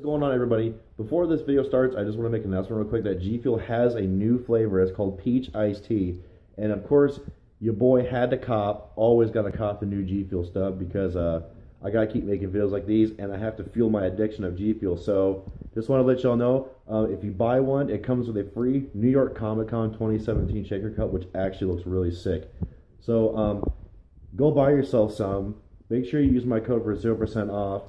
What's going on everybody? Before this video starts, I just want to make an announcement real quick that G Fuel has a new flavor. It's called Peach Iced Tea. And of course, your boy had to cop, always got to cop the new G Fuel stuff because uh, I got to keep making videos like these and I have to fuel my addiction of G Fuel. So just want to let y'all know, uh, if you buy one, it comes with a free New York Comic Con 2017 shaker cup, which actually looks really sick. So um, go buy yourself some. Make sure you use my code for 0% off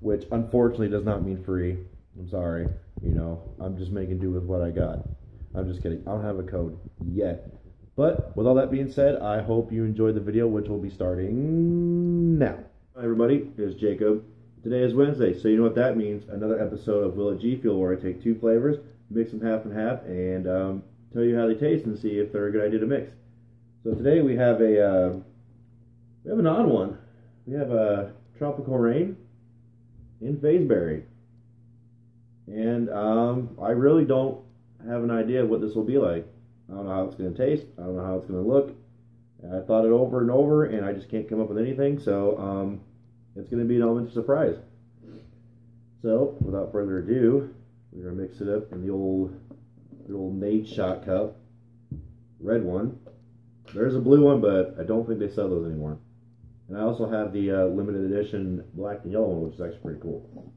which unfortunately does not mean free. I'm sorry. You know, I'm just making do with what I got. I'm just kidding. I don't have a code yet. But with all that being said, I hope you enjoyed the video, which will be starting now. Hi, everybody. Here's Jacob. Today is Wednesday, so you know what that means. Another episode of Will It G Fuel, where I take two flavors, mix them half and half, and um, tell you how they taste and see if they're a good idea to mix. So today we have a uh, we have an odd one. We have a tropical rain in Fazeberry. And um, I really don't have an idea what this will be like. I don't know how it's going to taste. I don't know how it's going to look. I thought it over and over, and I just can't come up with anything. So um, it's going to be an element of surprise. So without further ado, we're going to mix it up in the old, the old Nadeshot cup, red one. There's a blue one, but I don't think they sell those anymore. And I also have the uh, limited edition black and yellow one, which is actually pretty cool.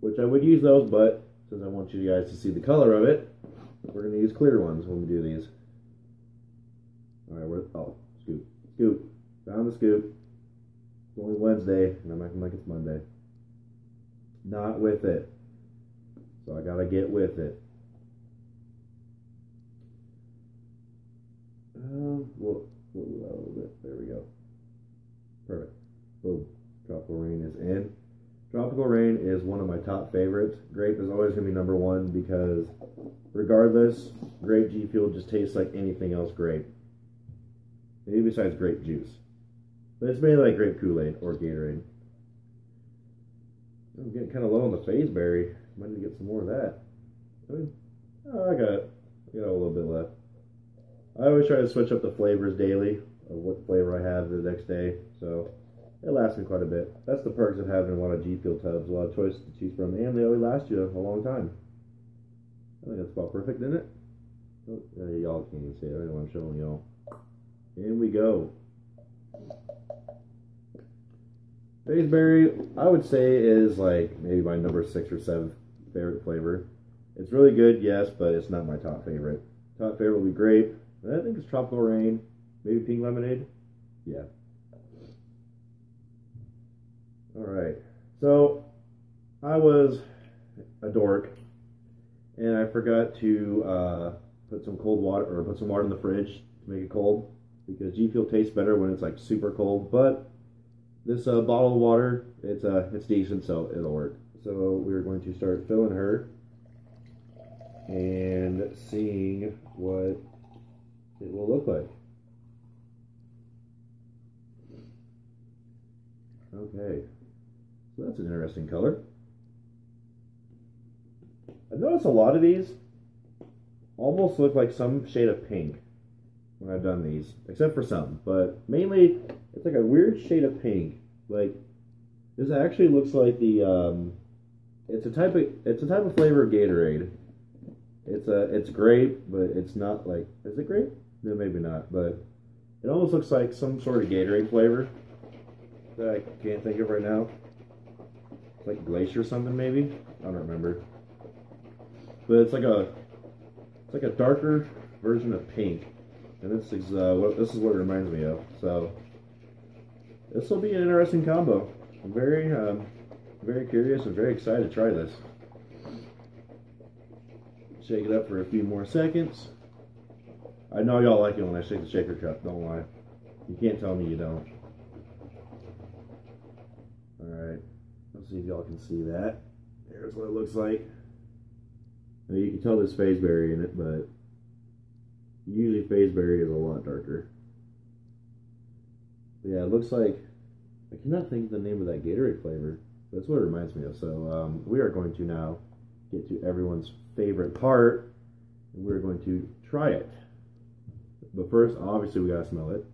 Which I would use those, but since I want you guys to see the color of it, we're going to use clear ones when we do these. All right, we're, oh, scoop, scoop, found the scoop. It's only Wednesday, and I'm acting like it's Monday. Not with it. So I got to get with it. Uh, we'll, we'll a little bit. There we go. Perfect. Boom. Tropical Rain is in. Tropical Rain is one of my top favorites. Grape is always going to be number one because regardless, grape G Fuel just tastes like anything else grape. Maybe besides grape juice. But it's mainly like grape Kool-Aid or Gatorade. I'm getting kind of low on the Fazeberry. Might need to get some more of that. I mean, oh, I got it. I got a little bit left. I always try to switch up the flavors daily of what flavor I have the next day. So it lasts me quite a bit. That's the perks of having a lot of G Fuel tubs, a lot of choices to choose from, and they only last you a long time. I think that's about perfect, isn't it? Oh, y'all can't even see it. I'm showing y'all. In we go. Fazeberry, I would say, is like maybe my number six or seventh favorite flavor. It's really good, yes, but it's not my top favorite. Top favorite would be grape. I think it's tropical rain. Maybe pink lemonade? Yeah. Alright. So, I was a dork, and I forgot to uh, put some cold water, or put some water in the fridge to make it cold, because G Fuel tastes better when it's like super cold, but this uh, bottle of water, it's uh, it's decent, so it'll work. So we're going to start filling her and seeing what it will look like. Okay, so that's an interesting color. I've noticed a lot of these almost look like some shade of pink when I've done these, except for some, but mainly it's like a weird shade of pink. Like this actually looks like the um, it's a type of it's a type of flavor of Gatorade. It's a it's grape, but it's not like is it grape? No, maybe not, but it almost looks like some sort of Gatorade flavor that I can't think of right now. It's like glacier something maybe. I don't remember. But it's like a it's like a darker version of pink, and this is uh, what this is what it reminds me of. So this will be an interesting combo. I'm very um, very curious and very excited to try this. Shake it up for a few more seconds. I know y'all like it when I shake the shaker cup, don't lie. You can't tell me you don't. Alright, let's see if y'all can see that. There's what it looks like. You can tell there's Fazeberry in it, but usually Fazeberry is a lot darker. But yeah, it looks like, I cannot think of the name of that Gatorade flavor. That's what it reminds me of. So um, we are going to now get to everyone's favorite part, and we're going to try it. But first, obviously, we gotta smell it.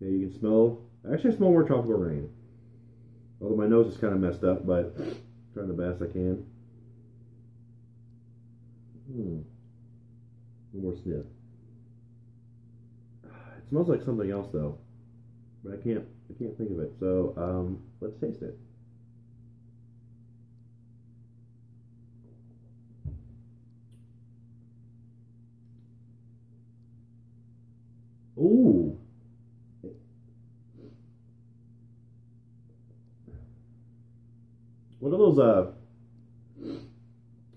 Yeah, you can smell Actually, I smell more tropical rain. Although my nose is kind of messed up, but trying the best I can. Hmm. One more sniff. It smells like something else though, but I can't I can't think of it. So um, let's taste it. Ooh. What are those uh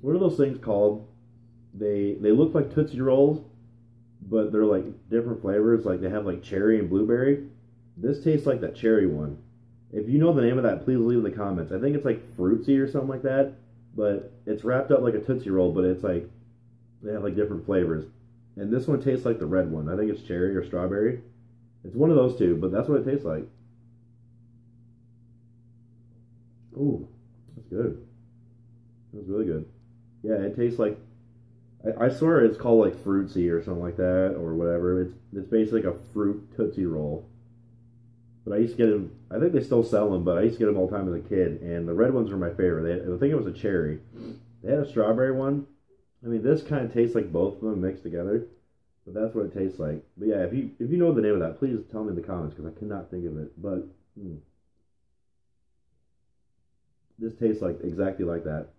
what are those things called? They they look like Tootsie Rolls, but they're like different flavors. Like they have like cherry and blueberry. This tastes like that cherry one. If you know the name of that, please leave in the comments. I think it's like fruitsy or something like that. But it's wrapped up like a Tootsie Roll, but it's like they have like different flavors. And this one tastes like the red one. I think it's cherry or strawberry. It's one of those two, but that's what it tastes like. Ooh, good. was really good. Yeah, it tastes like. I, I swear it's called like fruitsy or something like that or whatever. It's it's basically like a fruit tootsie roll. But I used to get them. I think they still sell them, but I used to get them all the time as a kid. And the red ones were my favorite. They, I think it was a cherry. They had a strawberry one. I mean, this kind of tastes like both of them mixed together. But that's what it tastes like. But yeah, if you if you know the name of that, please tell me in the comments because I cannot think of it. But hmm. This tastes like exactly like that.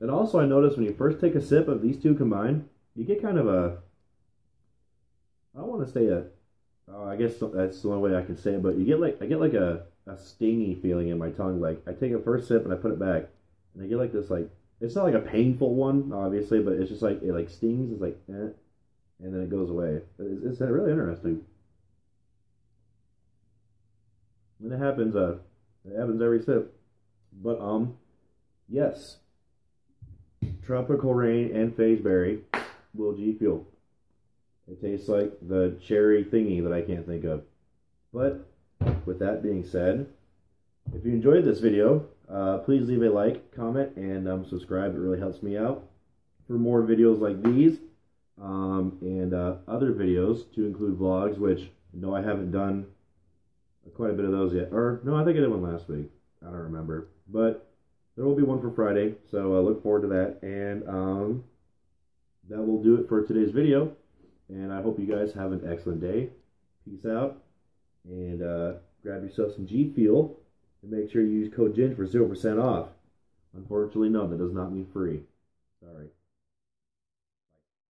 And also, I noticed when you first take a sip of these two combined, you get kind of a. I don't want to say a. Oh, I guess that's the only way I can say it, but you get like I get like a, a stingy feeling in my tongue. Like I take a first sip and I put it back, and I get like this like it's not like a painful one, obviously, but it's just like it like stings. It's like, eh, and then it goes away. It's, it's really interesting. And it happens. Uh, it happens every sip. But um, yes, tropical rain and Fazeberry will G Fuel. It tastes like the cherry thingy that I can't think of. But with that being said, if you enjoyed this video, uh, please leave a like, comment, and um, subscribe. It really helps me out. For more videos like these um, and uh, other videos to include vlogs, which no, I haven't done quite a bit of those yet. Or no, I think I did one last week. I don't remember, but there will be one for Friday, so uh, look forward to that. And um, that will do it for today's video. And I hope you guys have an excellent day. Peace out, and uh, grab yourself some G Fuel. And make sure you use code GINGE for 0% off. Unfortunately, no, that does not mean free. Sorry.